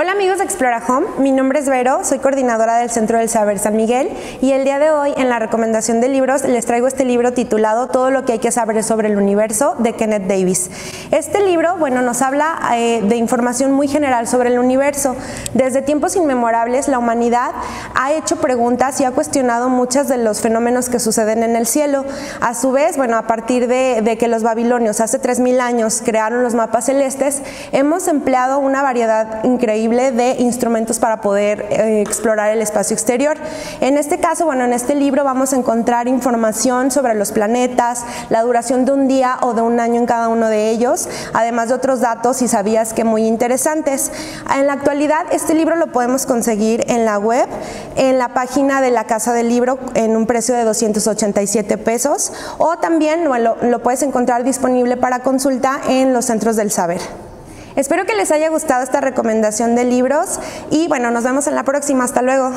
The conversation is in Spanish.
Hola amigos de Explora Home, mi nombre es Vero, soy coordinadora del Centro del Saber San Miguel y el día de hoy en la recomendación de libros les traigo este libro titulado Todo lo que hay que saber sobre el universo de Kenneth Davis. Este libro, bueno, nos habla eh, de información muy general sobre el universo. Desde tiempos inmemorables la humanidad ha hecho preguntas y ha cuestionado muchos de los fenómenos que suceden en el cielo. A su vez, bueno, a partir de, de que los babilonios hace 3.000 años crearon los mapas celestes, hemos empleado una variedad increíble de instrumentos para poder eh, explorar el espacio exterior. En este caso, bueno, en este libro vamos a encontrar información sobre los planetas, la duración de un día o de un año en cada uno de ellos, además de otros datos y sabías que muy interesantes. En la actualidad, este libro lo podemos conseguir en la web, en la página de la Casa del Libro, en un precio de 287 pesos, o también lo puedes encontrar disponible para consulta en los centros del saber. Espero que les haya gustado esta recomendación de libros y bueno, nos vemos en la próxima. Hasta luego.